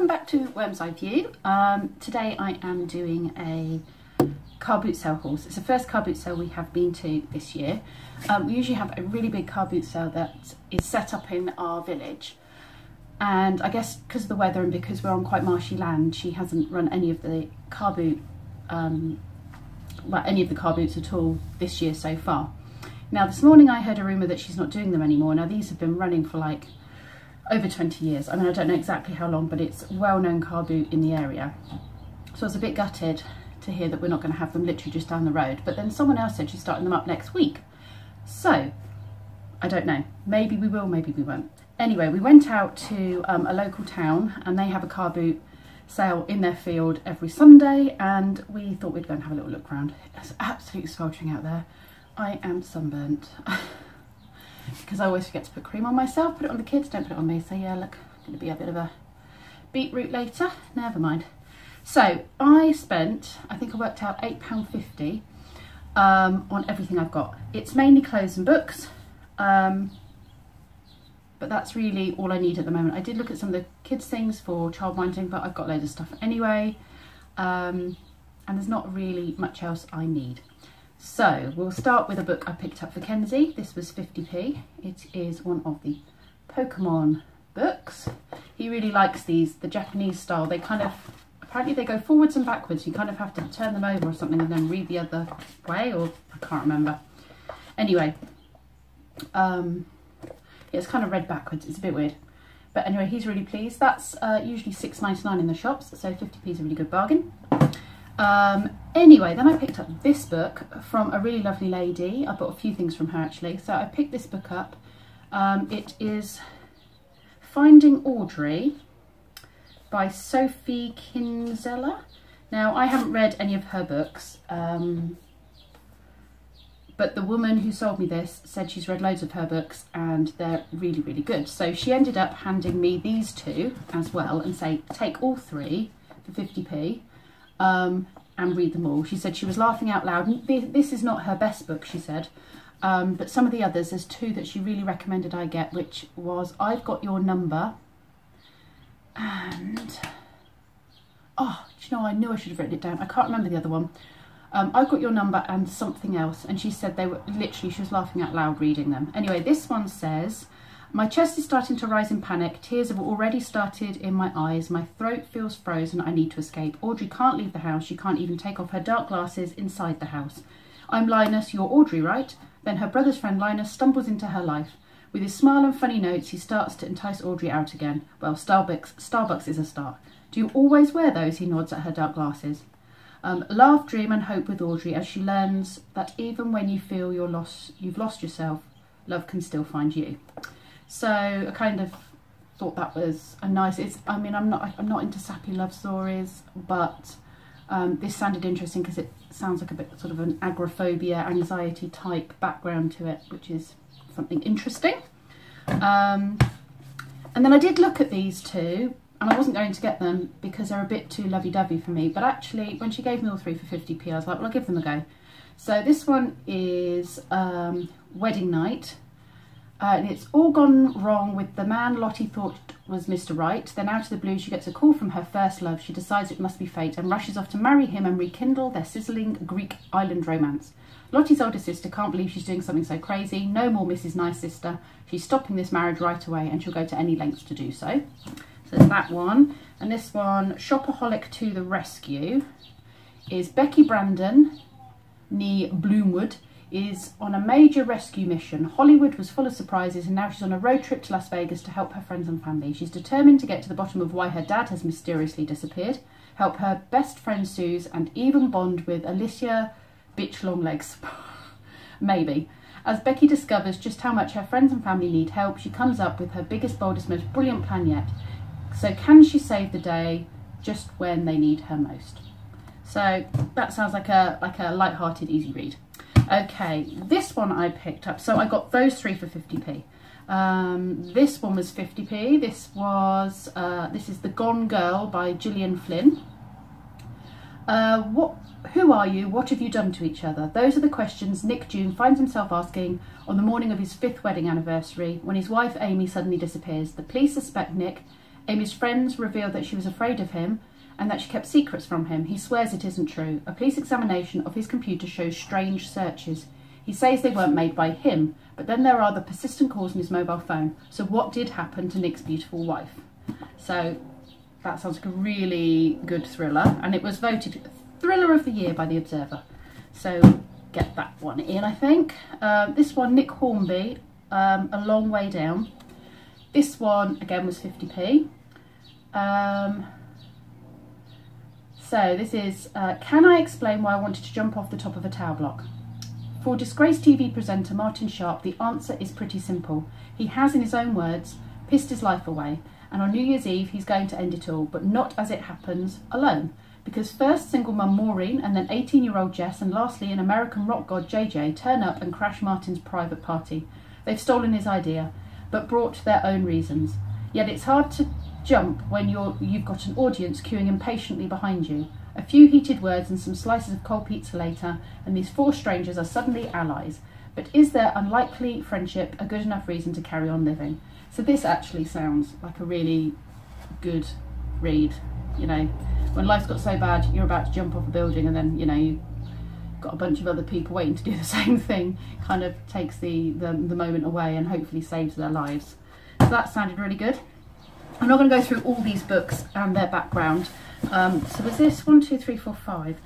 welcome back to Worm's Eye View. Um, today I am doing a car boot sale haul. It's the first car boot sale we have been to this year. Um, we usually have a really big car boot sale that is set up in our village. And I guess because of the weather and because we're on quite marshy land, she hasn't run any of the car boot, um, well, any of the car boots at all this year so far. Now this morning I heard a rumour that she's not doing them anymore. Now these have been running for like over 20 years. I mean, I don't know exactly how long, but it's well-known car boot in the area. So I was a bit gutted to hear that we're not going to have them literally just down the road. But then someone else said she's starting them up next week. So, I don't know. Maybe we will, maybe we won't. Anyway, we went out to um, a local town and they have a car boot sale in their field every Sunday and we thought we'd go and have a little look around. It's absolutely sweltering out there. I am sunburnt. because I always forget to put cream on myself, put it on the kids, don't put it on me. So yeah, look, going to be a bit of a beetroot later. Never mind. So I spent, I think I worked out £8.50 um, on everything I've got. It's mainly clothes and books, um, but that's really all I need at the moment. I did look at some of the kids things for child childminding, but I've got loads of stuff anyway. Um, and there's not really much else I need. So we'll start with a book I picked up for Kenzie. This was 50p. It is one of the Pokemon books. He really likes these, the Japanese style. They kind of, apparently they go forwards and backwards. You kind of have to turn them over or something and then read the other way or I can't remember. Anyway, um, it's kind of read backwards. It's a bit weird. But anyway, he's really pleased. That's uh, usually six ninety nine in the shops, so 50p is a really good bargain. Um, anyway, then I picked up this book from a really lovely lady. I bought a few things from her actually. So I picked this book up. Um, it is Finding Audrey by Sophie Kinsella. Now, I haven't read any of her books, um, but the woman who sold me this said she's read loads of her books and they're really, really good. So she ended up handing me these two as well and say, take all three for 50p um, and read them all. She said she was laughing out loud. This is not her best book, she said. Um, but some of the others, there's two that she really recommended I get, which was I've Got Your Number and... Oh, you know, I knew I should have written it down. I can't remember the other one. Um, I've got your number and something else. And she said they were literally, she was laughing out loud reading them. Anyway, this one says, my chest is starting to rise in panic. Tears have already started in my eyes. My throat feels frozen. I need to escape. Audrey can't leave the house. She can't even take off her dark glasses inside the house. I'm Linus. You're Audrey, right? Then her brother's friend Linus stumbles into her life. With his smile and funny notes, he starts to entice Audrey out again. Well, Starbucks, Starbucks is a start. Do you always wear those? He nods at her dark glasses. Um, laugh, dream and hope with Audrey as she learns that even when you feel you're lost, you've lost yourself, love can still find you. So I kind of thought that was a nice. It's. I mean, I'm not. I'm not into sappy love stories, but um, this sounded interesting because it sounds like a bit sort of an agoraphobia, anxiety type background to it, which is something interesting. Um, and then I did look at these two, and I wasn't going to get them because they're a bit too lovey-dovey for me. But actually, when she gave me all three for 50p, I was like, well, I'll give them a go. So this one is um, Wedding Night uh, and it's all gone wrong with the man Lottie thought was Mr. Right. Then out of the blue, she gets a call from her first love. She decides it must be fate and rushes off to marry him and rekindle their sizzling Greek island romance. Lottie's older sister can't believe she's doing something so crazy. No more Mrs. Nice Sister. She's stopping this marriage right away and she'll go to any lengths to do so. So there's that one. And this one, Shopaholic to the Rescue, is Becky Brandon, nee Bloomwood, is on a major rescue mission. Hollywood was full of surprises and now she's on a road trip to Las Vegas to help her friends and family. She's determined to get to the bottom of why her dad has mysteriously disappeared, help her best friend Suze, and even bond with Alicia Bitch Longlegs. Maybe. As Becky discovers just how much her friends and family need help, she comes up with her biggest, boldest, most brilliant plan yet. So can she save the day just when they need her most? So that sounds like a like a light-hearted, easy read. Okay, this one I picked up. So I got those three for 50p. Um, this one was 50p. This was uh, this is The Gone Girl by Gillian Flynn. Uh, what? Who are you? What have you done to each other? Those are the questions Nick Dunne finds himself asking on the morning of his fifth wedding anniversary when his wife Amy suddenly disappears. The police suspect Nick. Amy's friends reveal that she was afraid of him and that she kept secrets from him. He swears it isn't true. A police examination of his computer shows strange searches. He says they weren't made by him, but then there are the persistent calls on his mobile phone. So what did happen to Nick's beautiful wife? So that sounds like a really good thriller, and it was voted Thriller of the Year by The Observer. So get that one in, I think. Uh, this one, Nick Hornby, um, A Long Way Down. This one, again, was 50p. Um, so this is, uh, can I explain why I wanted to jump off the top of a tower block? For disgraced TV presenter Martin Sharp, the answer is pretty simple. He has, in his own words, pissed his life away, and on New Year's Eve he's going to end it all, but not as it happens, alone. Because first single mum Maureen, and then 18 year old Jess, and lastly an American rock god JJ turn up and crash Martin's private party. They've stolen his idea, but brought their own reasons. Yet it's hard to jump when you're, you've got an audience queuing impatiently behind you. A few heated words and some slices of cold pizza later, and these four strangers are suddenly allies. But is their unlikely friendship a good enough reason to carry on living? So this actually sounds like a really good read. You know, when life's got so bad, you're about to jump off a building, and then you know you got a bunch of other people waiting to do the same thing. Kind of takes the the, the moment away and hopefully saves their lives. So that sounded really good. I'm not going to go through all these books and their background. Um, so was this one, two, three, four, five?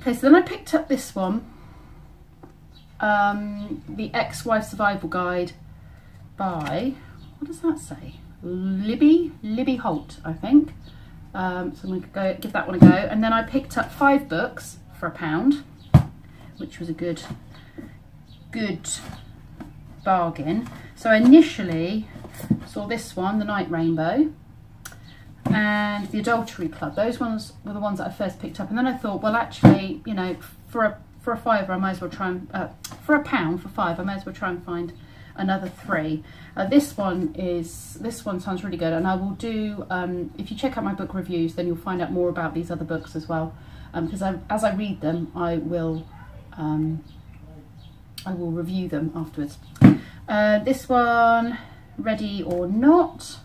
Okay, so then I picked up this one, um, the Ex-Wife Survival Guide by, what does that say? Libby, Libby Holt, I think. Um, so I'm going to go give that one a go. And then I picked up five books for a pound, which was a good, good bargain. So initially saw this one, The Night Rainbow, and The Adultery Club. Those ones were the ones that I first picked up. And then I thought, well, actually, you know, for a, for a fiver, I might as well try and, uh, for a pound, for five, I might as well try and find another three. Uh, this one is, this one sounds really good. And I will do, um, if you check out my book reviews, then you'll find out more about these other books as well. Because um, as I read them, I will, um, I will review them afterwards. Uh, this one, Ready or Not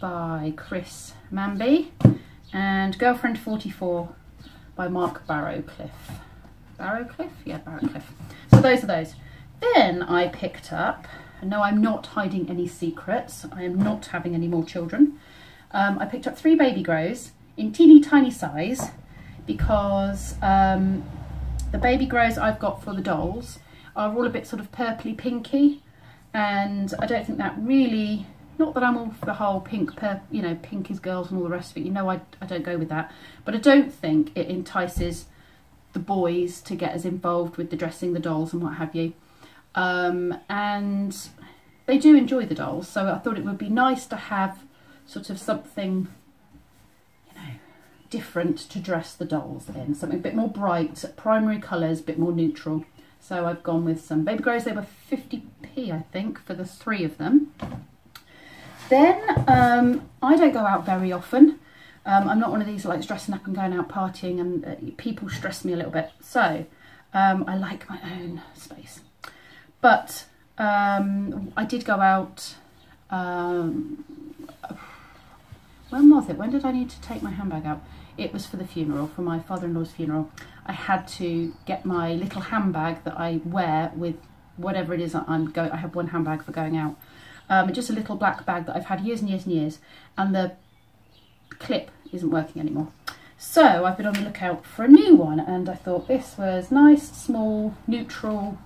by Chris Manby and Girlfriend 44 by Mark Barrowcliffe. Barrowcliff? Yeah, Barrowcliff. So those are those. Then I picked up, no I'm not hiding any secrets, I am not having any more children. Um, I picked up three baby grows in teeny tiny size because um, the baby grows I've got for the dolls are all a bit sort of purpley pinky and I don't think that really not that I'm all for the whole pink per, you know pink is girls and all the rest of it you know I, I don't go with that. But I don't think it entices the boys to get as involved with the dressing the dolls and what have you. Um, and they do enjoy the dolls so I thought it would be nice to have sort of something different to dress the dolls in something a bit more bright primary colours a bit more neutral so I've gone with some Baby Grows. They were 50p, I think, for the three of them. Then um, I don't go out very often. Um, I'm not one of these like dressing up and going out partying and uh, people stress me a little bit. So um, I like my own space. But um, I did go out, um, when was it? When did I need to take my handbag out? It was for the funeral, for my father-in-law's funeral. I had to get my little handbag that I wear with whatever it is I'm going. I have one handbag for going out. Um, just a little black bag that I've had years and years and years, and the clip isn't working anymore. So I've been on the lookout for a new one and I thought this was nice, small, neutral,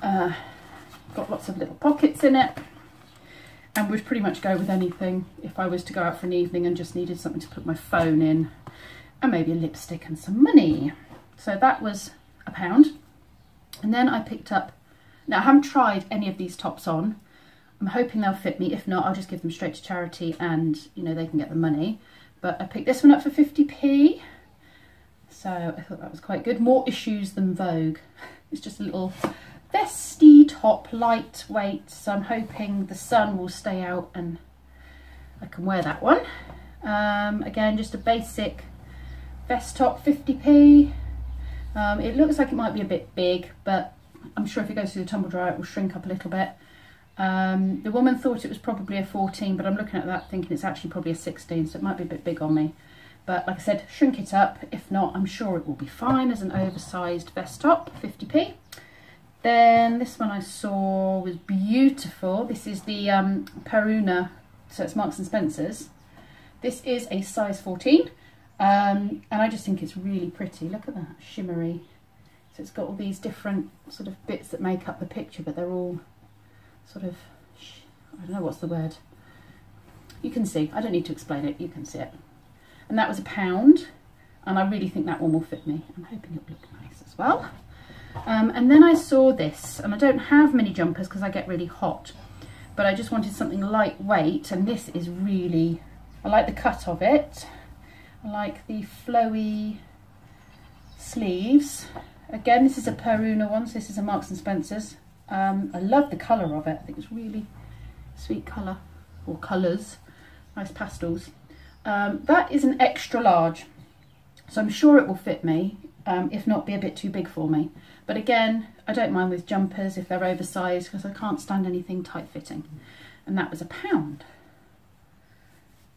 uh, got lots of little pockets in it and would pretty much go with anything if I was to go out for an evening and just needed something to put my phone in and maybe a lipstick and some money. So that was a pound. And then I picked up, now I haven't tried any of these tops on. I'm hoping they'll fit me. If not, I'll just give them straight to charity and, you know, they can get the money. But I picked this one up for 50p. So I thought that was quite good. More issues than Vogue. It's just a little vesty top, lightweight. So I'm hoping the sun will stay out and I can wear that one. Um, again, just a basic vest top, 50p. Um, it looks like it might be a bit big, but I'm sure if it goes through the tumble dryer, it will shrink up a little bit. Um, the woman thought it was probably a 14, but I'm looking at that thinking it's actually probably a 16, so it might be a bit big on me. But like I said, shrink it up. If not, I'm sure it will be fine as an oversized vest top, 50p. Then this one I saw was beautiful. This is the um, Per Una, so it's Marks and Spencer's. This is a size 14, um, and I just think it's really pretty. Look at that, shimmery. So it's got all these different sort of bits that make up the picture, but they're all sort of, I don't know what's the word. You can see, I don't need to explain it, you can see it. And that was a pound, and I really think that one will fit me. I'm hoping it'll look nice as well. Um, and then I saw this, and I don't have many jumpers because I get really hot, but I just wanted something lightweight, and this is really, I like the cut of it. I like the flowy sleeves. Again, this is a Per Una one, so this is a Marks and Spencer's. Um, I love the colour of it. I think it's really sweet colour, or colours, nice pastels. Um, that is an extra large, so I'm sure it will fit me, um, if not be a bit too big for me. But again, I don't mind with jumpers if they're oversized because I can't stand anything tight fitting. And that was a pound.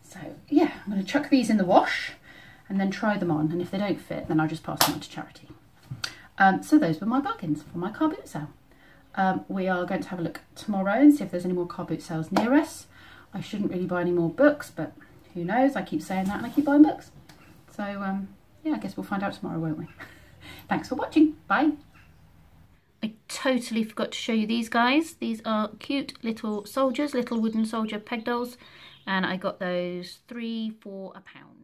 So yeah, I'm going to chuck these in the wash and then try them on. And if they don't fit, then I'll just pass them on to charity. Um, so those were my bargains for my car boot sale. Um, we are going to have a look tomorrow and see if there's any more car boot sales near us. I shouldn't really buy any more books, but who knows? I keep saying that and I keep buying books. So um, yeah, I guess we'll find out tomorrow, won't we? Thanks for watching. Bye. I totally forgot to show you these guys. These are cute little soldiers, little wooden soldier peg dolls. And I got those three for a pound.